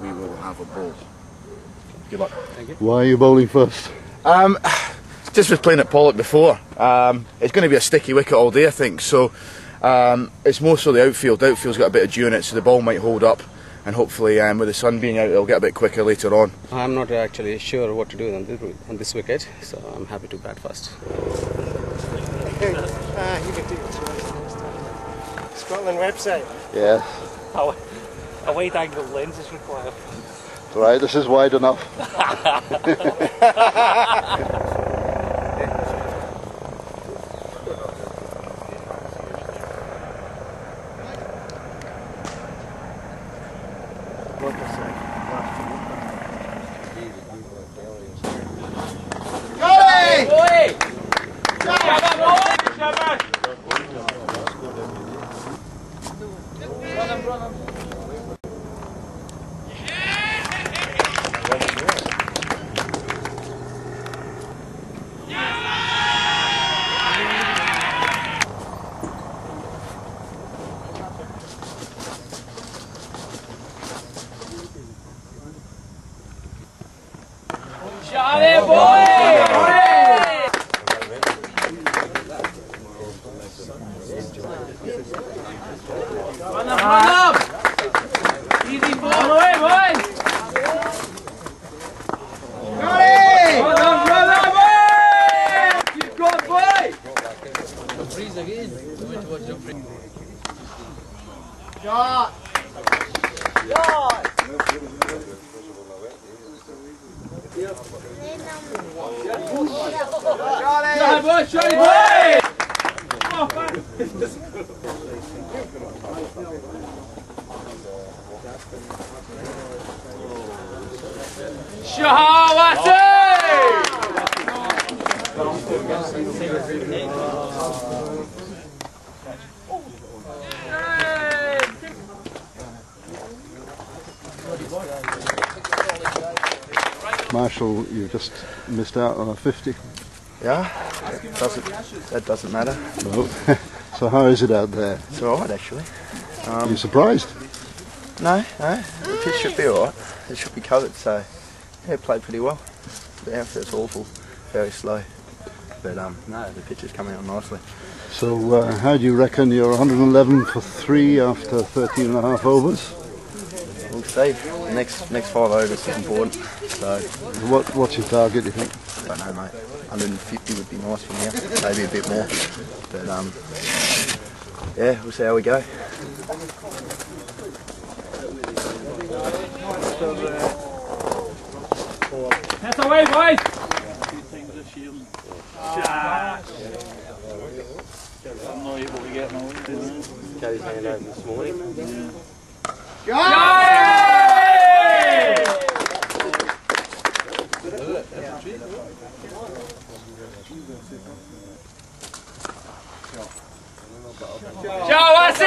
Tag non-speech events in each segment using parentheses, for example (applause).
We will have a ball. Good luck. Thank you. Why are you bowling first? Um, just was playing at Poloc before. Um, it's going to be a sticky wicket all day, I think. So um, it's more so the outfield. The outfield's got a bit of dew in it, so the ball might hold up. And hopefully, um, with the sun being out, it'll get a bit quicker later on. I'm not actually sure what to do on this, on this wicket, so I'm happy to bat first. You can do it. Scotland website. Yeah. A wide angle lens is required. Right, this is wide enough. (laughs) (laughs) freeze aqui? Muito bom, tirou o freeze. Shot! Boa, Charlie! Boa! Shot! Marshall, you just missed out on a 50. Yeah, doesn't that doesn't matter. No. (laughs) so how is it out there? It's all right actually. Are you surprised? No, no, the pitch should be all right. It should be covered, so yeah, played pretty well. The outfit's awful, very slow, but um, no, the pitch is coming out nicely. So uh, how do you reckon you're 111 for three after 13 and a half overs? We'll see. Next next five overs is important. So What, what's your target, do you think? I don't know, mate. 150 would be nice from here, maybe a bit more. But um, yeah, we'll see how we go. That's away, boys! Got his hand out this morning. 加油万岁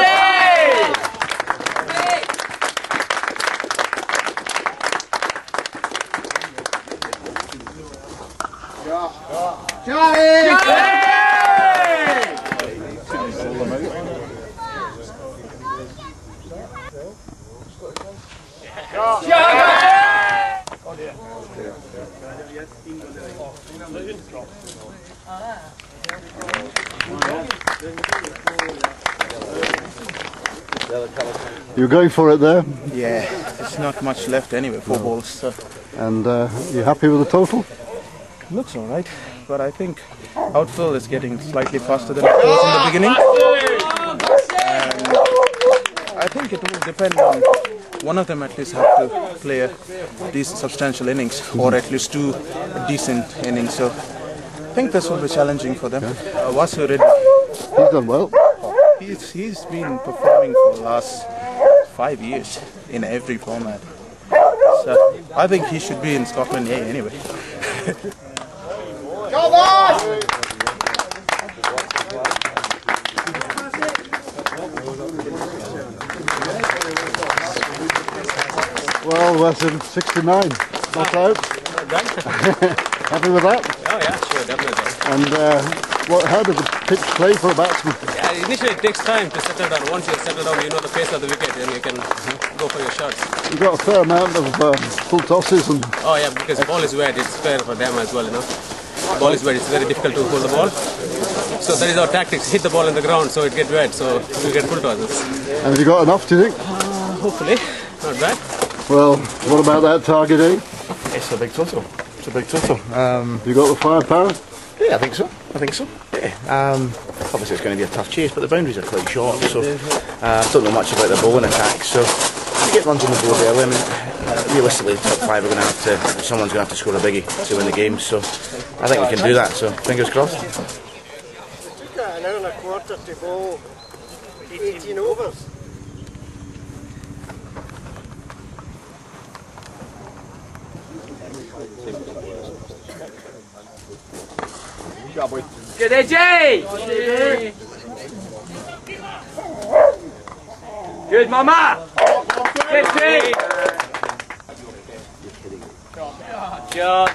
加油加油 You're going for it there, Yeah, it's not much left anyway, four balls. So and uh, you happy with the total? looks all right, but I think outfield is getting slightly faster than it was in the beginning. And I think it will depend on one of them at least have to play these substantial innings, or at least two decent innings. So I think this will be challenging for them. Uh, Vasu Reddy, He's done well. he's, he's been performing for the last five years in every format. So I think he should be in Scotland A anyway. (laughs) Well, Wesson, 69. Not out. (laughs) Happy with that? Oh yeah, sure, definitely. And uh, what, how does the pitch play for a batsman? Yeah, initially it takes time to settle down. Once you settle down, you know the pace of the wicket, and you can go for your shots. You've got a fair amount of uh, full tosses and Oh yeah, because the ball is wet, it's fair for them as well, you know. The ball is wet, it's very difficult to hold the ball. So that is our tactics. Hit the ball in the ground so it gets wet, so we get full tosses. and have you got enough, do you think? Hopefully, not bad. Well, what about that target, eh? It's a big total. It's a big total. Um, You got the firepower? yeah, I think so. I think so. Yeah. Um, obviously, it's going to be a tough chase, but the boundaries are quite short, so uh, I don't know much about the bowling attack. So to get runs on the board early, I mean, uh, realistically, the top five are going to have to. Someone's going to have to score a biggie to win the game. So I think we can do that. So fingers crossed. You've an hour and a quarter to bowl 18 overs. Good Eddie! Good mama! Good Pete! Shot!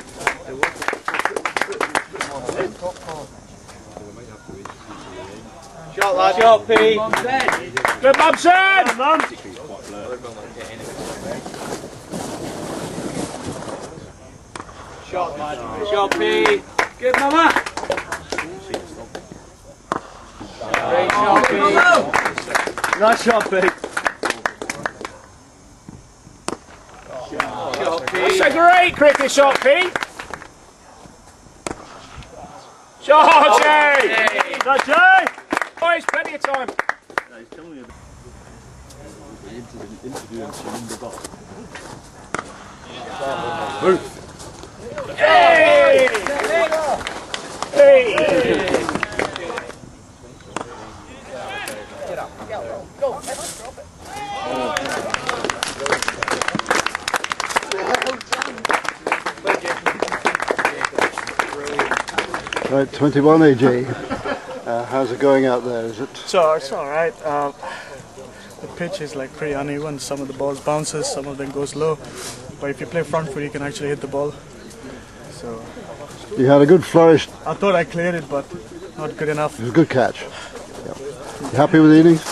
Shot lad! Shot Pete! Good Mumson! Shot lad! Shot Pete! Good mama! Great shot Pete! Nice shot Pete! Shot Pete! That's a great cricket shot Pete! Shot Jay! Shot Jay! Boys, plenty of time! Hey! Hey! Right, 21 AJ. Uh, how's it going out there? Is it? So it's all right. Uh, the pitch is like pretty uneven. Some of the balls bounces, some of them goes low. But if you play front foot, you can actually hit the ball. So You had a good flourish. I thought I cleared it, but not good enough. It was a good catch. You happy with the innings?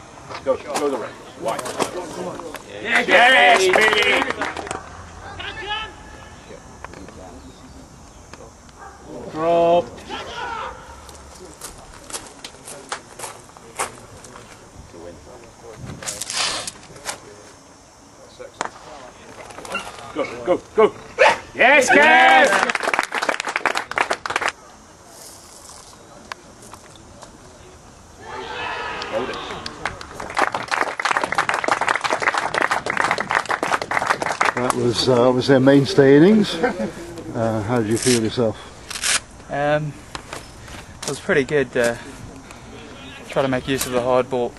done! Sleepless sky, boys. Sleepless. Yes, P! Drop. Go, go, go. Yes, Kev! That was uh, was their mainstay innings. Uh, how did you feel yourself? Um, it was pretty good. Uh, try to make use of the hard ball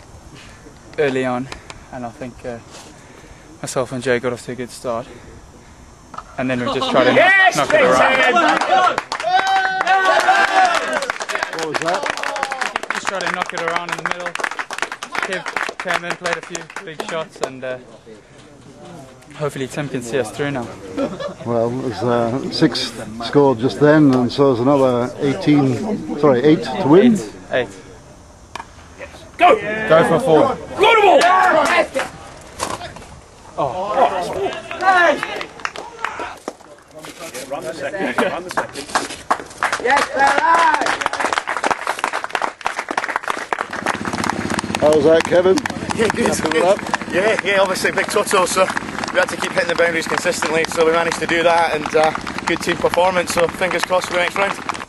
early on, and I think uh, myself and Jay got off to a good start. And then we just tried to Yes, knock, knock it around. Vincent! What was that? Just try to knock it around in the middle. Kev came in, played a few big shots, and uh, hopefully Tim can see us through now. Well, there's uh, six scored just then, and so there's another 18, sorry, eight to win. Eight. Eight. Go! Go for four. Go to the ball! How's that, Kevin? Yeah, good. good. Yeah, yeah. Obviously, big total. So we had to keep hitting the boundaries consistently. So we managed to do that, and uh, good team performance. So fingers crossed for the next round.